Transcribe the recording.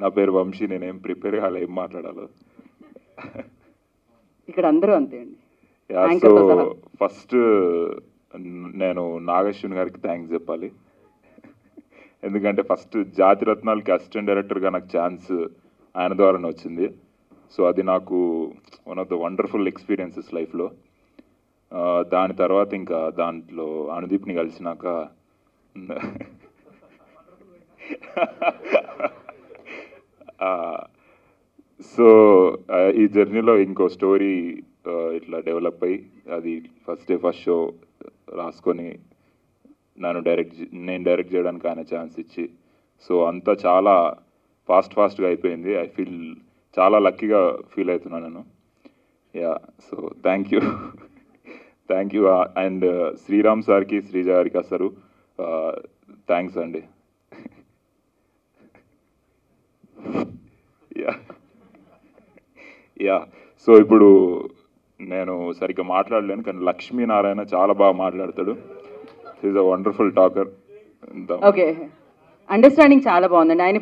నా పేరు వంశీ నేనేం ప్రిపేర్ కాలే ఏం మాట్లాడాలో. ఇక్కడ అందరూ అంతే అండి. సో. ఫస్ట్ నేను నాగేశ్వన్ గారికి థ్యాంక్స్ చెప్పాలి. ఎందుకంటే ఫస్ట్ జాతి రత్నాలకి అసిస్టెంట్ డైరెక్టర్గా నాకు ఛాన్స్ ఆయన ద్వారానే వచ్చింది. సో అది నాకు one of the wonderful experiences లైఫ్లో దాని తర్వాత ఇంకా దాంట్లో అనుదీప్ని కలిసినాక సో ఈ జర్నీలో ఇంకో స్టోరీ ఇట్లా డెవలప్ అయ్యి అది ఫస్ట్ డే ఫస్ట్ షో రాసుకొని నన్ను డైరెక్ట్ నేను డైరెక్ట్ చేయడానికి ఆయన ఛాన్స్ ఇచ్చి సో అంతా చాలా ఫాస్ట్ ఫాస్ట్గా అయిపోయింది. ఐ ఫీల్ చాలా లక్కీగా ఫీల్ అవుతున్నాను నేను. Yeah so thank you. Thank you. And Sriram సార్కి శ్రీజ గారికి అసలు థ్యాంక్స్ అండి యా యా. సో ఇప్పుడు నేను సరిగ్గా మాట్లాడలేను కానీ లక్ష్మీనారాయణ చాలా బాగా మాట్లాడతాడు. Is a wonderful talker okay understanding చాలా బాగుందండి. ఆయన